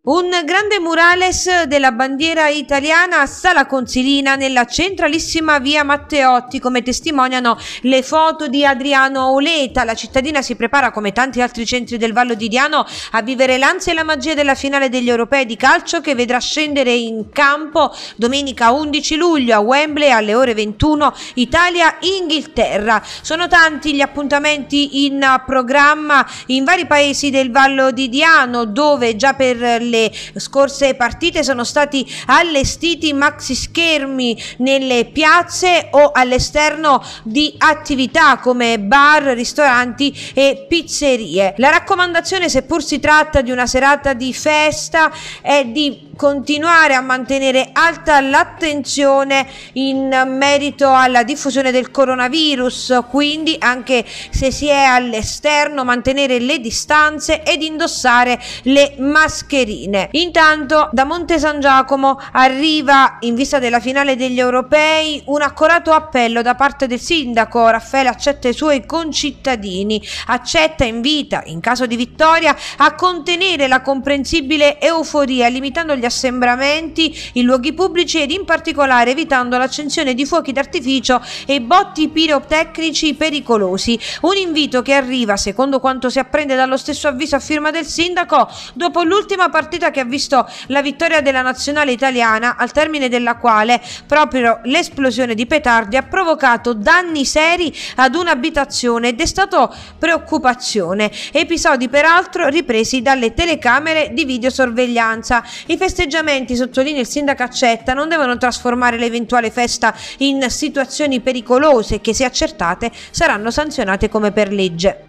Un grande murales della bandiera italiana a Sala Consilina nella centralissima via Matteotti, come testimoniano le foto di Adriano Oleta. La cittadina si prepara, come tanti altri centri del Vallo di Diano, a vivere l'ansia e la magia della finale degli europei di calcio che vedrà scendere in campo domenica 11 luglio a Wembley alle ore 21 Italia-Inghilterra. Sono tanti gli appuntamenti in programma in vari paesi del Vallo di Diano, dove già per le le scorse partite sono stati allestiti maxi schermi nelle piazze o all'esterno di attività come bar, ristoranti e pizzerie. La raccomandazione, seppur si tratta di una serata di festa, è di continuare a mantenere alta l'attenzione in merito alla diffusione del coronavirus, quindi anche se si è all'esterno mantenere le distanze ed indossare le mascherine. Intanto da Monte San Giacomo arriva in vista della finale degli europei un accorato appello da parte del sindaco Raffaele accetta i suoi concittadini, accetta invita in caso di vittoria a contenere la comprensibile euforia limitando gli assembramenti in luoghi pubblici ed in particolare evitando l'accensione di fuochi d'artificio e botti pirotecnici pericolosi. Un invito che arriva, secondo quanto si apprende dallo stesso avviso a firma del sindaco, dopo l'ultima partita che ha visto la vittoria della nazionale italiana, al termine della quale proprio l'esplosione di petardi ha provocato danni seri ad un'abitazione e destato preoccupazione. Episodi peraltro ripresi dalle telecamere di videosorveglianza. I festeggiamenti, sottolinea il sindaco Accetta, non devono trasformare l'eventuale festa in situazioni pericolose che, se accertate, saranno sanzionate come per legge.